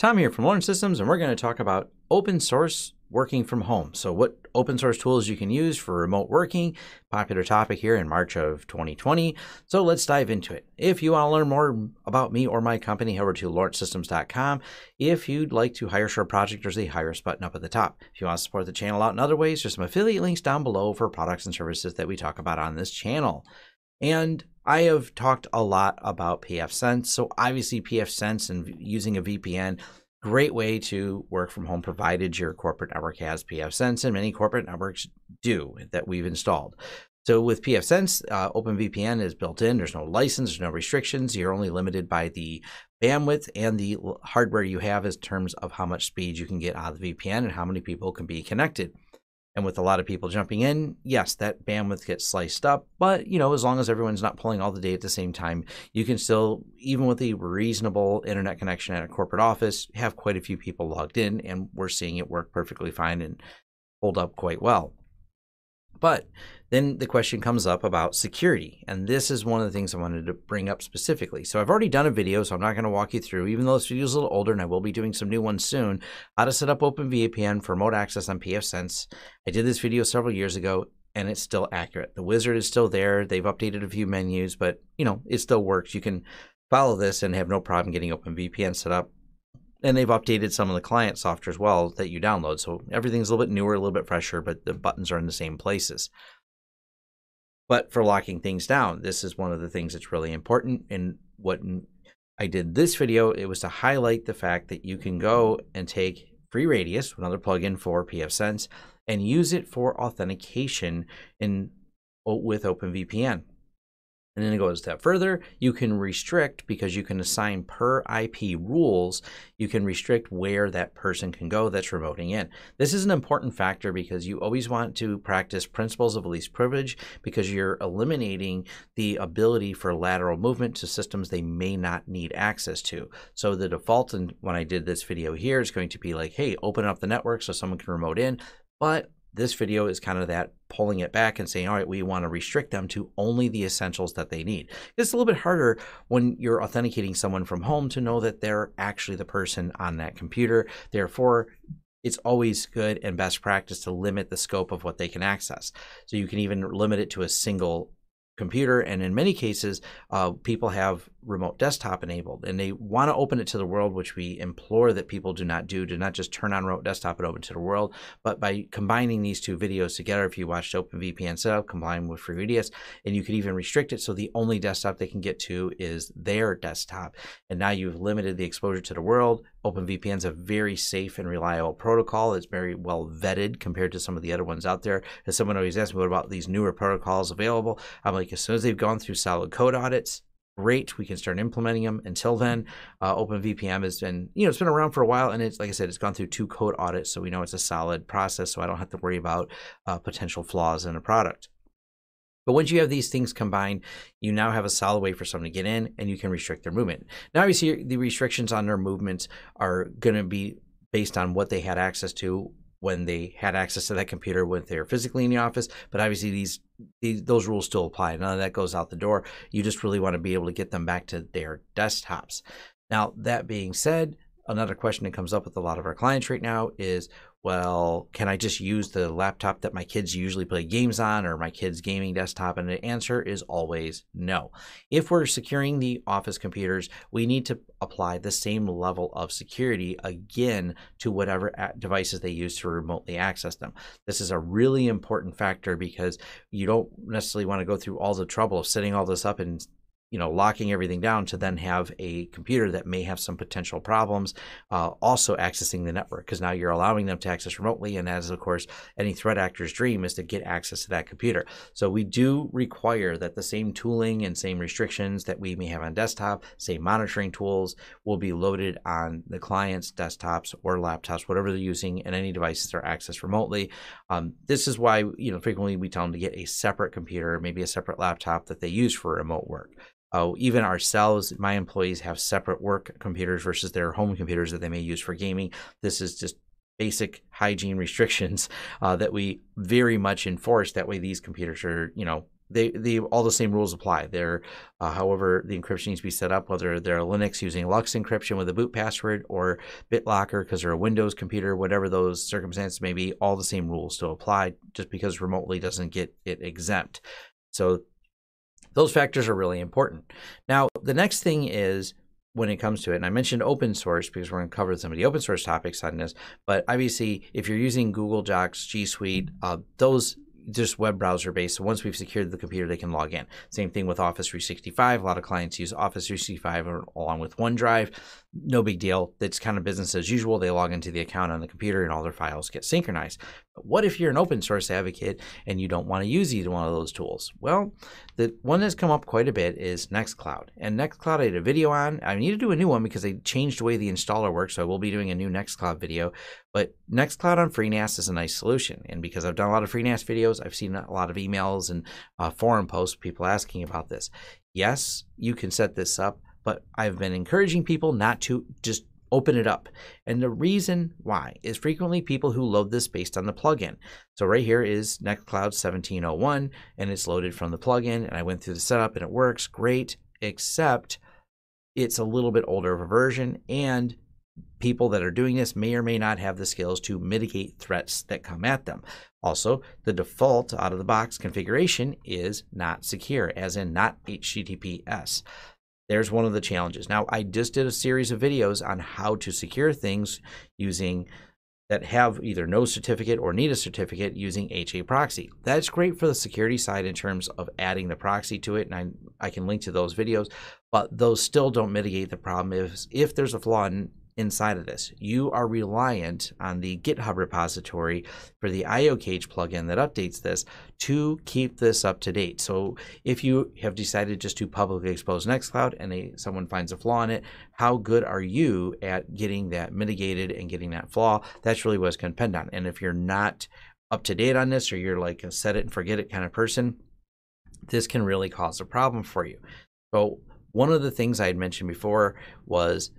Tom here from Lawrence Systems, and we're going to talk about open source working from home. So, what open source tools you can use for remote working, popular topic here in March of 2020. So, let's dive into it. If you want to learn more about me or my company, head over to lawrencesystems.com. If you'd like to hire for a project, there's a hire us button up at the top. If you want to support the channel out in other ways, there's some affiliate links down below for products and services that we talk about on this channel. And I have talked a lot about pfSense. So obviously pfSense and using a VPN, great way to work from home provided your corporate network has pfSense and many corporate networks do that we've installed. So with pfSense, uh, OpenVPN is built in. There's no license, there's no restrictions. You're only limited by the bandwidth and the hardware you have in terms of how much speed you can get out of the VPN and how many people can be connected. And with a lot of people jumping in, yes, that bandwidth gets sliced up. But, you know, as long as everyone's not pulling all the data at the same time, you can still, even with a reasonable internet connection at a corporate office, have quite a few people logged in. And we're seeing it work perfectly fine and hold up quite well. But then the question comes up about security. And this is one of the things I wanted to bring up specifically. So I've already done a video, so I'm not going to walk you through, even though this video is a little older and I will be doing some new ones soon, how to set up OpenVPN for remote access on pfSense. I did this video several years ago and it's still accurate. The wizard is still there. They've updated a few menus, but you know, it still works. You can follow this and have no problem getting OpenVPN set up. And they've updated some of the client software as well that you download. So everything's a little bit newer, a little bit fresher, but the buttons are in the same places. But for locking things down, this is one of the things that's really important. And what I did this video, it was to highlight the fact that you can go and take FreeRADIUS, another plugin for pfSense, and use it for authentication in with OpenVPN. And then it goes a step further. You can restrict because you can assign per IP rules. You can restrict where that person can go that's remoting in. This is an important factor because you always want to practice principles of least privilege because you're eliminating the ability for lateral movement to systems they may not need access to. So the default, and when I did this video here, is going to be like, hey, open up the network so someone can remote in. But this video is kind of that pulling it back and saying, all right, we want to restrict them to only the essentials that they need. It's a little bit harder when you're authenticating someone from home to know that they're actually the person on that computer. Therefore, it's always good and best practice to limit the scope of what they can access. So you can even limit it to a single computer. And in many cases, uh, people have remote desktop enabled and they want to open it to the world, which we implore that people do not do. Do not just turn on remote desktop and open to the world, but by combining these two videos together, if you watched OpenVPN setup, combine with FreeRADIUS, and you could even restrict it so the only desktop they can get to is their desktop. And now you've limited the exposure to the world. OpenVPN is a very safe and reliable protocol. It's very well vetted compared to some of the other ones out there. As someone always asks me, what about these newer protocols available? I'm like, as soon as they've gone through solid code audits, great. We can start implementing them. Until then, uh, OpenVPN has been, you know, it's been around for a while, and it's like I said, it's gone through two code audits, so we know it's a solid process. So I don't have to worry about uh, potential flaws in a product. But once you have these things combined, you now have a solid way for someone to get in, and you can restrict their movement. Now, obviously, the restrictions on their movements are going to be based on what they had access to when they had access to that computer when they were physically in the office. But obviously, these, these those rules still apply. None of that goes out the door. You just really want to be able to get them back to their desktops. Now, that being said, another question that comes up with a lot of our clients right now is well, can I just use the laptop that my kids usually play games on or my kids' gaming desktop? And the answer is always no. If we're securing the office computers, we need to apply the same level of security again to whatever devices they use to remotely access them. This is a really important factor because you don't necessarily want to go through all the trouble of setting all this up and you know, locking everything down to then have a computer that may have some potential problems, uh, also accessing the network because now you're allowing them to access remotely. And as of course, any threat actor's dream is to get access to that computer. So we do require that the same tooling and same restrictions that we may have on desktop, same monitoring tools will be loaded on the client's desktops or laptops, whatever they're using, and any devices that are accessed remotely. Um, this is why, you know, frequently we tell them to get a separate computer, maybe a separate laptop that they use for remote work. Uh, even ourselves, my employees have separate work computers versus their home computers that they may use for gaming. This is just basic hygiene restrictions uh, that we very much enforce. That way, these computers are, you know, they, they all the same rules apply. They're, uh, however, the encryption needs to be set up, whether they're Linux using LUKS encryption with a boot password or BitLocker because they're a Windows computer, whatever those circumstances may be, all the same rules still apply. Just because remotely doesn't get it exempt. So those factors are really important. Now, the next thing is when it comes to it, and I mentioned open source because we're going to cover some of the open source topics on this. But obviously, if you're using Google Docs, G Suite, uh, those just web browser based. So once we've secured the computer, they can log in. Same thing with Office 365. A lot of clients use Office 365 along with OneDrive. No big deal. It's kind of business as usual. They log into the account on the computer and all their files get synchronized. But what if you're an open source advocate and you don't want to use either one of those tools? Well, the one that's come up quite a bit is Nextcloud. And Nextcloud I did a video on. I need to do a new one because they changed the way the installer works. So I will be doing a new Nextcloud video. But Nextcloud on FreeNAS is a nice solution. And because I've done a lot of FreeNAS videos, I've seen a lot of emails and uh, forum posts, people asking about this. Yes, you can set this up but I've been encouraging people not to just open it up. And the reason why is frequently people who load this based on the plugin. So right here is Nextcloud 1701 and it's loaded from the plugin and I went through the setup and it works great, except it's a little bit older of a version and people that are doing this may or may not have the skills to mitigate threats that come at them. Also, the default out of the box configuration is not secure, as in not HTTPS. There's one of the challenges. Now, I just did a series of videos on how to secure things using that have either no certificate or need a certificate using HAProxy. That's great for the security side in terms of adding the proxy to it, and I, I can link to those videos, but those still don't mitigate the problem if, if there's a flaw in, inside of this. You are reliant on the GitHub repository for the IOCage plugin that updates this to keep this up to date. So if you have decided just to publicly expose Nextcloud and someone finds a flaw in it, how good are you at getting that mitigated and getting that flaw? That's really what it's going to depend on. And if you're not up to date on this or you're like a set it and forget it kind of person, this can really cause a problem for you. So one of the things I had mentioned before was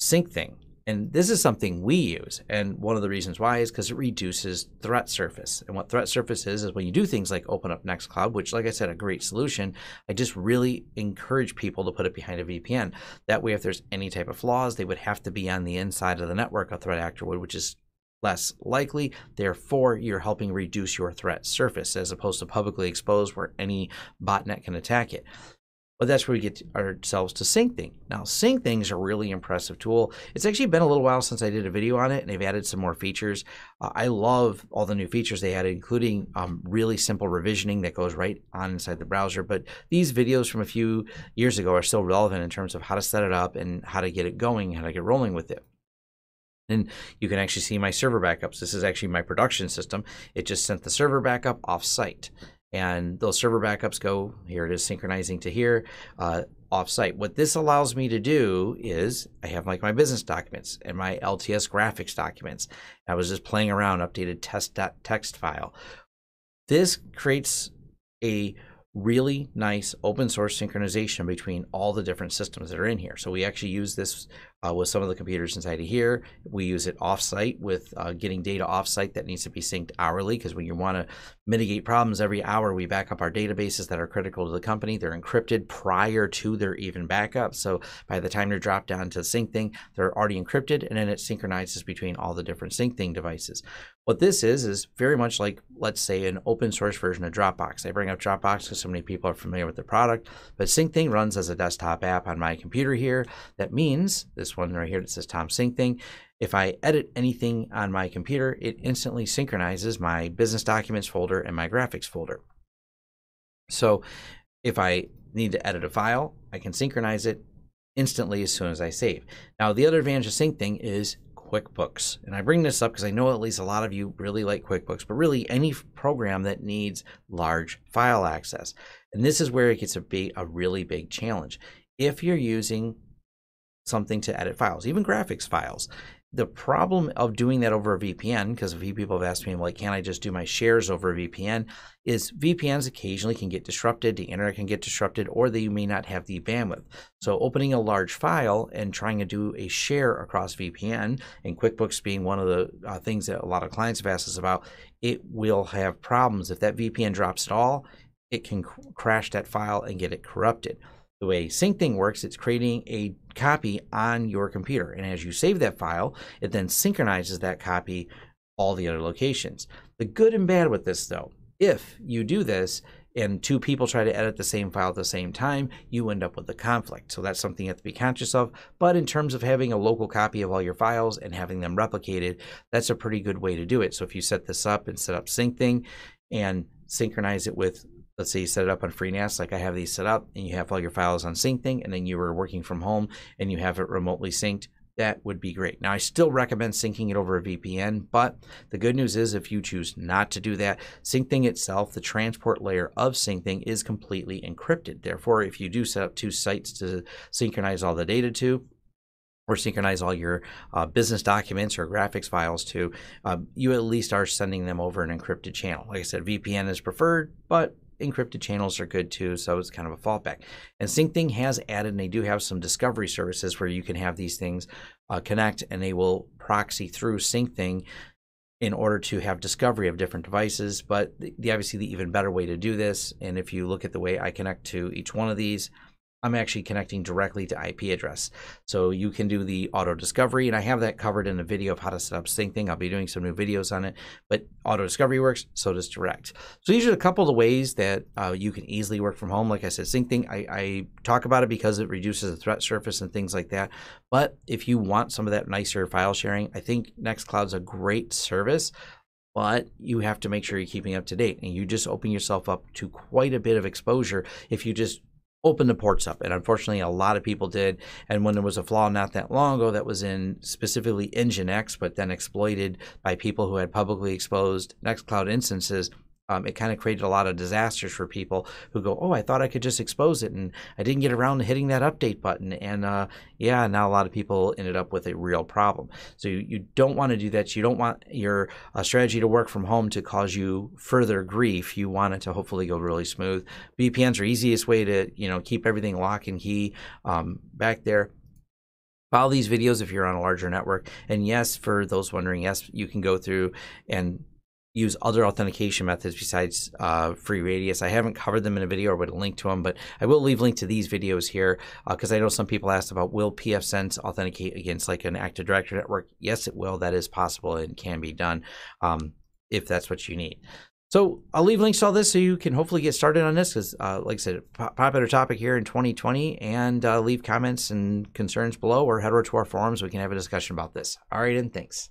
Syncthing. And this is something we use. And one of the reasons why is because it reduces threat surface. And what threat surface is, is when you do things like open up Nextcloud, which, like I said, a great solution, I just really encourage people to put it behind a VPN. That way, if there's any type of flaws, they would have to be on the inside of the network, a threat actor would, which is less likely. Therefore, you're helping reduce your threat surface as opposed to publicly exposed where any botnet can attack it. But that's where we get ourselves to Syncthing. Now, Syncthing is a really impressive tool. It's actually been a little while since I did a video on it, and they've added some more features. Uh, I love all the new features they added, including um, really simple revisioning that goes right on inside the browser. But these videos from a few years ago are still relevant in terms of how to set it up and how to get it going, how to get rolling with it. And you can actually see my server backups. This is actually my production system. It just sent the server backup off site and those server backups go here it is synchronizing to here uh, offsite. What this allows me to do is I have like my business documents and my LTS graphics documents. I was just playing around, updated test.txt file. This creates a really nice open source synchronization between all the different systems that are in here. So we actually use this uh, with some of the computers inside of here. We use it offsite with uh, getting data offsite that needs to be synced hourly because when you want to mitigate problems every hour, we back up our databases that are critical to the company. They're encrypted prior to their even backup. So by the time they're dropped down to Syncthing, they're already encrypted and then it synchronizes between all the different Syncthing devices. What this is, is very much like, let's say, an open source version of Dropbox. I bring up Dropbox because so many people are familiar with the product, but Syncthing runs as a desktop app on my computer here. That means this one right here that says Tom Syncthing. If I edit anything on my computer, it instantly synchronizes my business documents folder and my graphics folder. So if I need to edit a file, I can synchronize it instantly as soon as I save. Now, the other advantage of Syncthing is QuickBooks. And I bring this up because I know at least a lot of you really like QuickBooks, but really any program that needs large file access. And this is where it gets a big, a really big challenge. If you're using something to edit files, even graphics files, the problem of doing that over a VPN, because a few people have asked me, like, can I just do my shares over a VPN? Is VPNs occasionally can get disrupted, the internet can get disrupted, or they may not have the bandwidth. So opening a large file and trying to do a share across VPN, and QuickBooks being one of the uh, things that a lot of clients have asked us about, it will have problems. If that VPN drops at all, it can crash that file and get it corrupted. The way SyncThing works, it's creating a copy on your computer. And as you save that file, it then synchronizes that copy all the other locations. The good and bad with this though, if you do this and two people try to edit the same file at the same time, you end up with a conflict. So that's something you have to be conscious of. But in terms of having a local copy of all your files and having them replicated, that's a pretty good way to do it. So if you set this up and set up SyncThing and synchronize it with let's say you set it up on FreeNAS, like I have these set up, and you have all your files on SyncThing, and then you were working from home and you have it remotely synced, that would be great. Now, I still recommend syncing it over a VPN, but the good news is if you choose not to do that, SyncThing itself, the transport layer of SyncThing, is completely encrypted. Therefore, if you do set up two sites to synchronize all the data to, or synchronize all your uh, business documents or graphics files to, uh, you at least are sending them over an encrypted channel. Like I said, VPN is preferred, but encrypted channels are good too, so it's kind of a fallback. And SyncThing has added, and they do have some discovery services where you can have these things uh, connect, and they will proxy through SyncThing in order to have discovery of different devices. But the, the obviously the even better way to do this, and if you look at the way I connect to each one of these, I'm actually connecting directly to IP address. So you can do the auto discovery, and I have that covered in a video of how to set up SyncThing. I'll be doing some new videos on it, but auto discovery works, so does direct. So these are a couple of the ways that uh, you can easily work from home. Like I said, SyncThing, I, I talk about it because it reduces the threat surface and things like that. But if you want some of that nicer file sharing, I think Nextcloud's a great service but you have to make sure you're keeping up to date and you just open yourself up to quite a bit of exposure if you just open the ports up. And unfortunately, a lot of people did. And when there was a flaw not that long ago that was in specifically Nginx, but then exploited by people who had publicly exposed Nextcloud instances, um, it kind of created a lot of disasters for people who go, oh, I thought I could just expose it, and I didn't get around to hitting that update button. And uh, yeah, now a lot of people ended up with a real problem. So you, you don't want to do that. You don't want your uh, strategy to work from home to cause you further grief. You want it to hopefully go really smooth. VPNs are easiest way to you know keep everything lock and key um, back there follow these videos if you're on a larger network. And yes, for those wondering, yes, you can go through and use other authentication methods besides uh, FreeRADIUS. I haven't covered them in a video or would link to them, but I will leave link to these videos here because uh, I know some people asked about will pfSense authenticate against like an Active Directory network. Yes, it will. That is possible and can be done um, if that's what you need. So I'll leave links to all this so you can hopefully get started on this because, uh, like I said, popular topic here in 2020. And uh, leave comments and concerns below or head over to our forums. We can have a discussion about this. All right, and thanks.